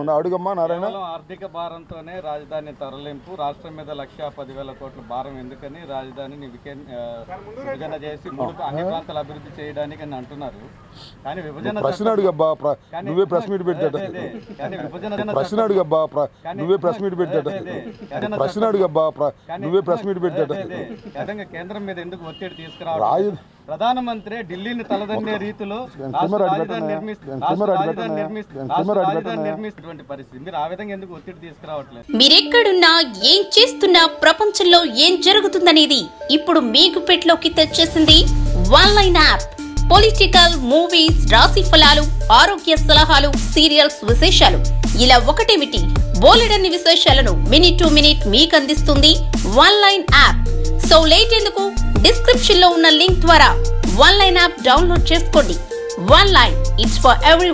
ఏమన్నా అడుగమ్మా నారాయణ. ఆర్థిక భారంతోనే రాజధాని తరలింపు రాష్ట్రం మీద లక్ష పదివేల కోట్ల భారం ఎందుకని రాజధానిని విభజన చేసి అన్ని ప్రాంతాలు అభివృద్ధి చేయడానికి అని అంటున్నారు. కానీ విభజన ప్రశ్న అడుగబ్బా నువ్వే ప్రెస్ మీట్ పెట్టాట. ప్రశ్న అడుగబ్బా నువ్వే ప్రెస్ మీట్ పెట్టాట. ప్రశ్న అడుగబ్బా నువ్వే ప్రెస్ మీట్ పెట్టాట. కేంద్రం మీద ఎందుకు ఒత్తిడి తీసుకురావడం రాజు- ప్రధానమంత్రి ఢిల్లీని తలదన్నే రీతిలో? నిర్మిస్తున్నటువంటి పరిస్థితి. మీరు ఆ విధంగా ఎందుకు ఒత్తిడి తీసుకురావట్లేదు? మీరెక్కడున్నా ఏం చేస్తున్నా ప్రపంచంలో ఏం జరుగుతుందనేది ఇప్పుడు మీ గుప్పెట్లోకి తెచ్చేసింది one line app. Political movies రాశి ఫలాలు ఆరోగ్య సలహాలు సీరియల్స్ విశేషాలు. ఇలా ఒకటేమిటి? బోలెడన్ని విశేషాలను మినిట్ టు మినిట్ మీకు అందిస్తుంది one line app. So late ఎందుకు? డిస్క్రిప్షన్లో ఉన్న లింక్ ద్వారా వన్ లైన్ యాప్ డౌన్లోడ్ చేసుకోండి. One line it's for every